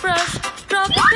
brush, drop